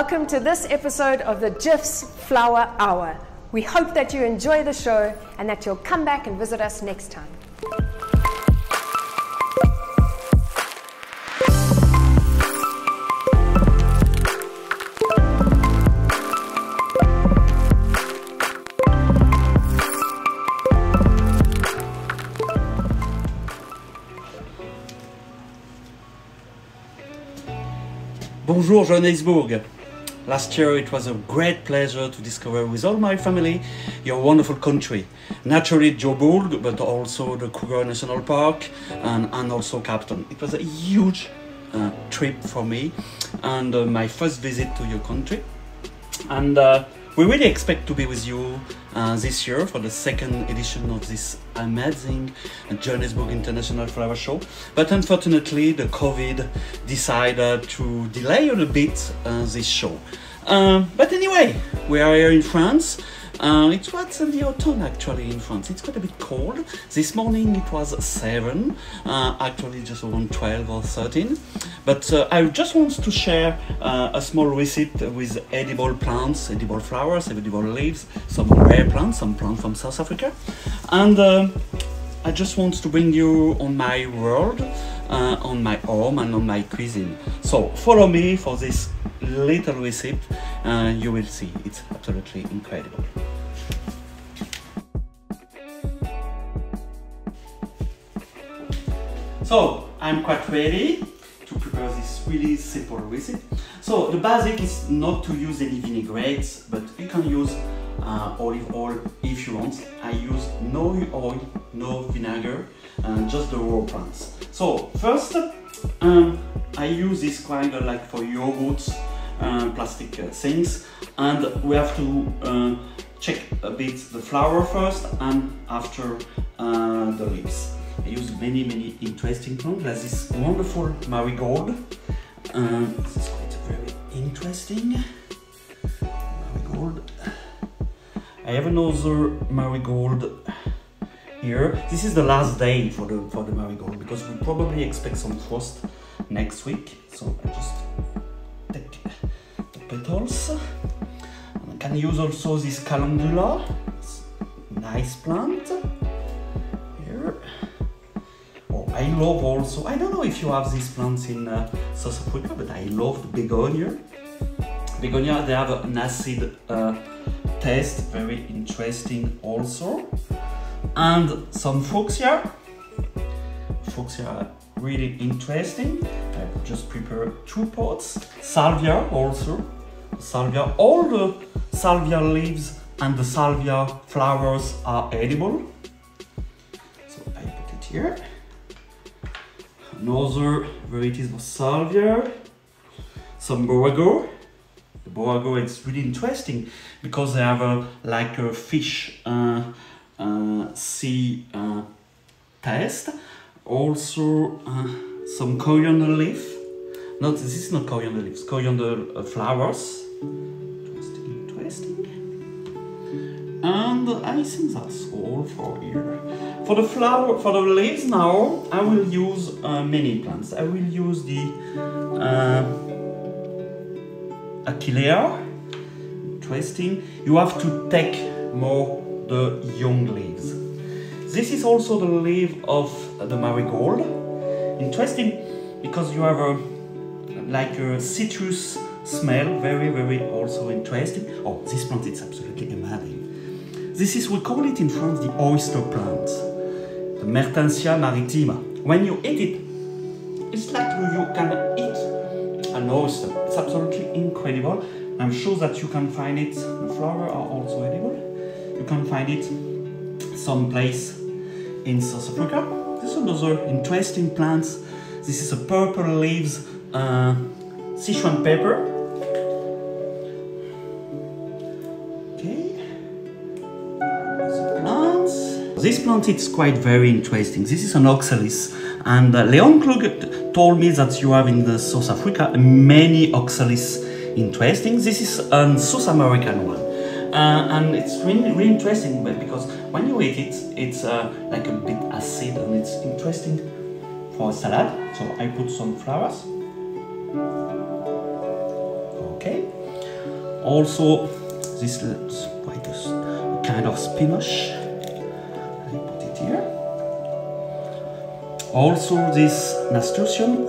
Welcome to this episode of the JIFS Flower Hour. We hope that you enjoy the show and that you'll come back and visit us next time. Bonjour Johannesburg. Last year it was a great pleasure to discover with all my family your wonderful country. Naturally Joburg, but also the Kruger National Park and, and also Cape Town. It was a huge uh, trip for me and uh, my first visit to your country. And uh, we really expect to be with you uh, this year for the second edition of this amazing Johannesburg International Flower Show. But unfortunately, the COVID decided to delay a little bit uh, this show. Uh, but anyway, we are here in France uh, it was in the autumn actually in France. It's quite a bit cold. This morning it was 7, uh, actually just around 12 or 13. But uh, I just want to share uh, a small recipe with edible plants, edible flowers, edible leaves, some rare plants, some plants from South Africa. And uh, I just want to bring you on my world, on my home and on my cuisine. So follow me for this little recipe. And you will see, it's absolutely incredible. So I'm quite ready to prepare this really simple recipe. So the basic is not to use any vinaigrettes, but you can use uh, olive oil if you want. I use no oil, no vinegar, and just the raw plants. So first, um, I use this kind of like for yogurts, uh, plastic things, and we have to uh, check a bit the flower first and after uh, the leaves. I use many, many interesting plants, like this wonderful marigold. Um, this is quite very interesting. Marigold. I have another marigold here. This is the last day for the for the marigold because we probably expect some frost next week. So I just take the petals. And I can use also this calendula. Nice plant. Here. I love also, I don't know if you have these plants in uh, South Africa, but I love the begonia. Begonia, they have an acid uh, taste, very interesting also. And some fuchsia. Fuchsia really interesting. I just prepared two pots. Salvia also. Salvia, all the salvia leaves and the salvia flowers are edible. So I put it here another varieties of salvia, some borage. The borage is really interesting because they have a like a fish uh, sea uh, taste. Also uh, some coriander leaf. Not this is not coriander leaves, coriander uh, flowers. Just interesting. And I think that's all for here. For the flower, for the leaves now, I will use uh, many plants. I will use the uh, Achillea. Interesting. You have to take more the young leaves. This is also the leaf of the marigold. Interesting because you have a like a citrus smell, very, very also interesting. Oh, this plant is absolutely amazing. This is, we call it in France the oyster plant, the Mertensia maritima. When you eat it, it's like you can eat an oyster. It's absolutely incredible. I'm sure that you can find it, the flower are also edible. You can find it someplace in South Africa. This is another interesting plant. This is a purple leaves uh, Sichuan pepper Okay. plants. This plant is quite very interesting. This is an oxalis and uh, Leon Kluge told me that you have in the South Africa many oxalis interesting. This is a South American one. Uh, and it's really, really interesting because when you eat it, it's uh, like a bit acid and it's interesting for a salad. So I put some flowers. Okay. also this is quite a kind of spinach. I put it here. Also this nasturtium,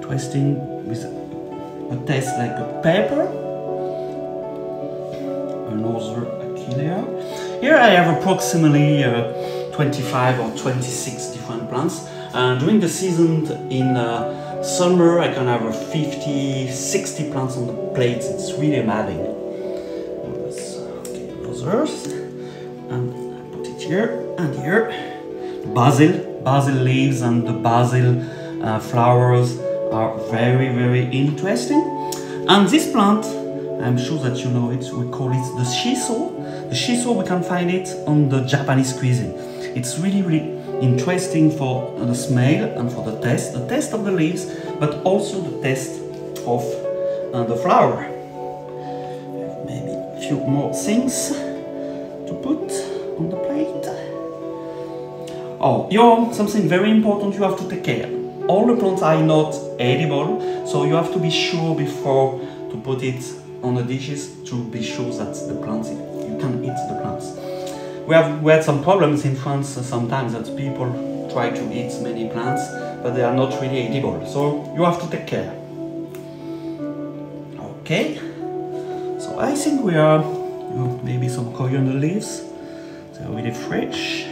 twisting with a taste like a pepper. Achillea. Here I have approximately uh, 25 or 26 different plants. Uh, during the season in uh, summer I can have 50, 60 plants on the plates. It's really amazing. Okay, others. And I put it here and here. Basil, basil leaves and the basil uh, flowers are very, very interesting. And this plant, I'm sure that you know it, we call it the shiso. The shiso, we can find it on the Japanese cuisine. It's really, really interesting for the smell and for the taste, the taste of the leaves, but also the taste of uh, the flower. Maybe a few more things to put on the plate. Oh, you something very important you have to take care. All the plants are not edible, so you have to be sure before to put it on the dishes to be sure that the plants you can eat the plants. We have we had some problems in France sometimes that people try to eat many plants, but they are not really edible. So you have to take care. Okay. So I think we are maybe some coriander leaves. They're really fresh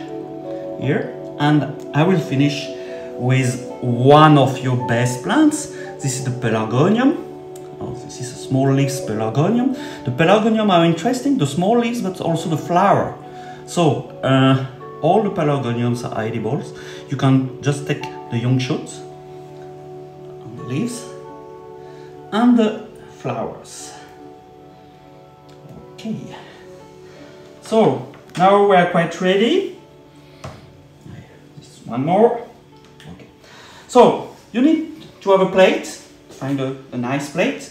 here, and I will finish with one of your best plants. This is the pelargonium. Oh, this is a small leaves pelargonium. The pelargonium are interesting, the small leaves, but also the flower. So, uh, all the pelargoniums are edibles. You can just take the young shoots and the leaves and the flowers. Okay. So, now we are quite ready. Just one more. Okay. So, you need to have a plate. Find a, a nice plate.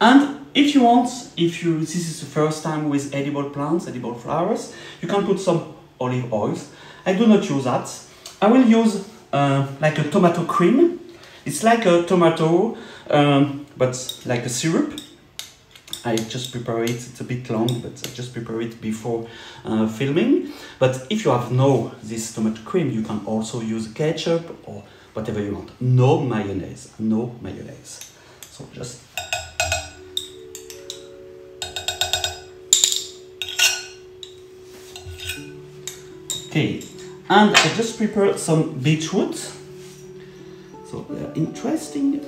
And if you want, if you this is the first time with edible plants, edible flowers, you can put some olive oils. I do not use that. I will use uh, like a tomato cream. It's like a tomato, um, but like a syrup. I just prepare it, it's a bit long, but I just prepare it before uh, filming. But if you have no this tomato cream, you can also use ketchup or whatever you want. No mayonnaise, no mayonnaise. So just Okay, and I just prepared some beetroot. So they are interesting.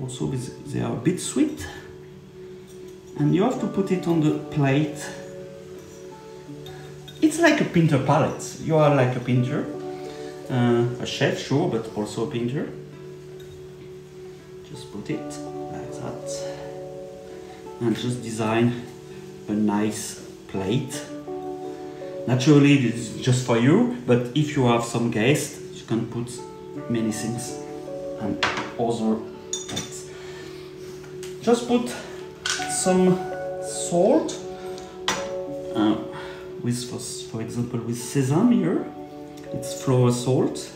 Also, they are a bit sweet. And you have to put it on the plate. It's like a painter palette. You are like a painter, uh, a chef, sure, but also a painter. Just put it like that. And just design a nice plate. Naturally, this is just for you, but if you have some guests, you can put many things and other plates. Just put some salt, uh, with, for, for example, with sesame here. It's flower salt.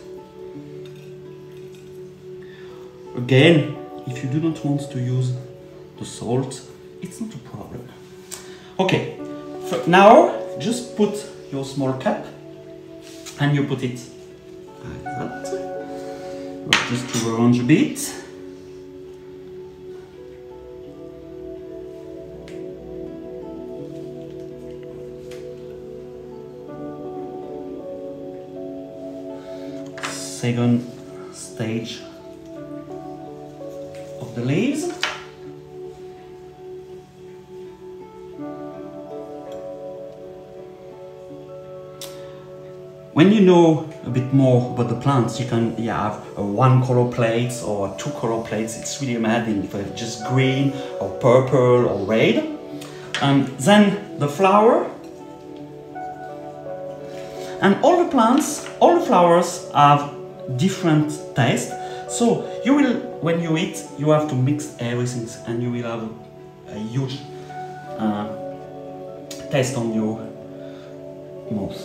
Again, if you do not want to use the salt, it's not a problem. Okay, now just put your small cup and you put it like that. Just to arrange a bit. Second stage of the leaves. When you know a bit more about the plants, you can yeah, have one color plates or two color plates. It's really amazing if it's just green or purple or red. And then the flower. And all the plants, all the flowers have different taste. So you will, when you eat, you have to mix everything and you will have a, huge uh, taste on your mouth.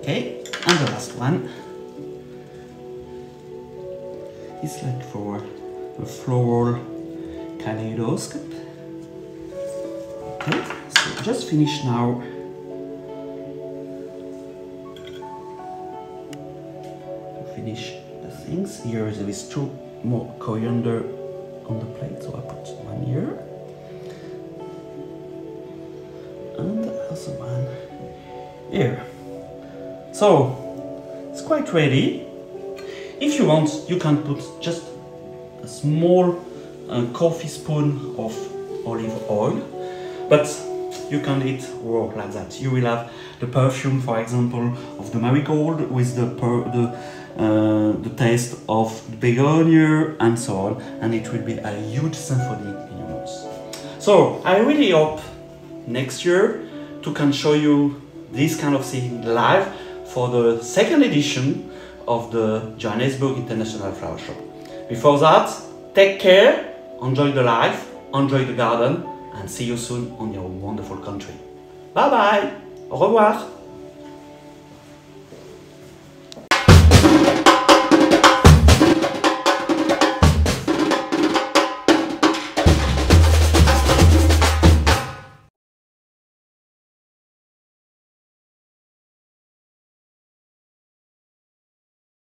Okay, and the last one is like for a floral kaleidoscope. Okay, so just finish now. Things. Here there is two more coriander on the plate, so I put one here. And also one here. So it's quite ready. If you want, you can put just a small uh, coffee spoon of olive oil, but you can eat raw like that. You will have the perfume, for example, of the marigold with the the uh, the taste of begonia and so on, and it will be a huge symphony in your mouth. So I really hope next year to can show you this kind of thing live for the second edition of the Johannesburg International Flower Show. Before that, take care, enjoy the life, enjoy the garden, and see you soon on your wonderful country. Bye bye, au revoir.